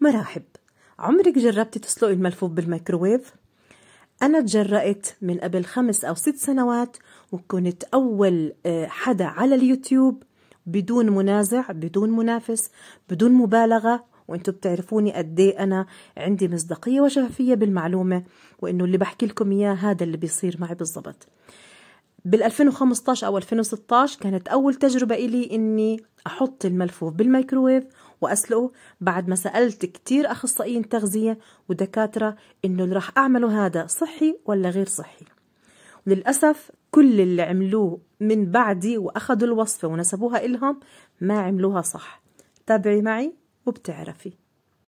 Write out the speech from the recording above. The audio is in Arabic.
مرحب عمرك جربتي تسلقي الملفوف بالميكروويف؟ أنا تجرأت من قبل خمس أو ست سنوات وكنت أول آه، حدا على اليوتيوب بدون منازع بدون منافس بدون مبالغة. وأنتم بتعرفوني قد إيه أنا عندي مصداقية وشفافية بالمعلومة وإنه اللي بحكي لكم إياه هذا اللي بيصير معي بالضبط. بال 2015 أو 2016 كانت أول تجربة إلي إني أحط الملفوف بالميكروويف وأسلقه بعد ما سألت كتير أخصائيين تغذية ودكاترة إنه اللي راح أعمله هذا صحي ولا غير صحي. وللاسف كل اللي عملوه من بعدي وأخذوا الوصفة ونسبوها إلهم ما عملوها صح. تابعي معي وبتعرفي.